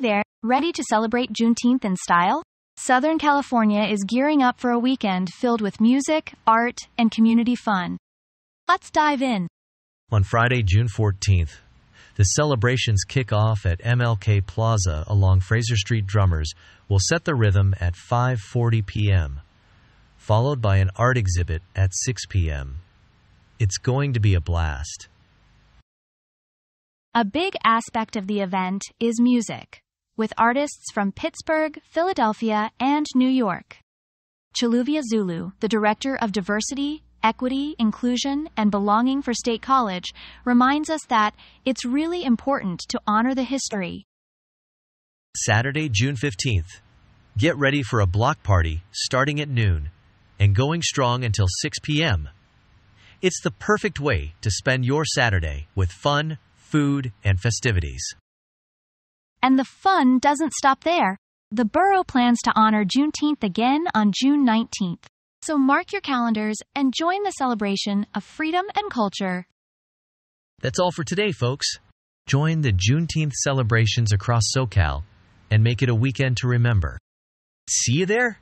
There, ready to celebrate Juneteenth in style? Southern California is gearing up for a weekend filled with music, art, and community fun. Let's dive in. On Friday, June 14th, the celebrations kick off at MLK Plaza along Fraser Street Drummers will set the rhythm at 5:40 p.m., followed by an art exhibit at 6 p.m. It's going to be a blast. A big aspect of the event is music, with artists from Pittsburgh, Philadelphia, and New York. Chiluvia Zulu, the director of diversity, equity, inclusion, and belonging for State College, reminds us that it's really important to honor the history. Saturday, June 15th. Get ready for a block party starting at noon and going strong until 6 p.m. It's the perfect way to spend your Saturday with fun, food, and festivities. And the fun doesn't stop there. The borough plans to honor Juneteenth again on June 19th. So mark your calendars and join the celebration of freedom and culture. That's all for today, folks. Join the Juneteenth celebrations across SoCal and make it a weekend to remember. See you there?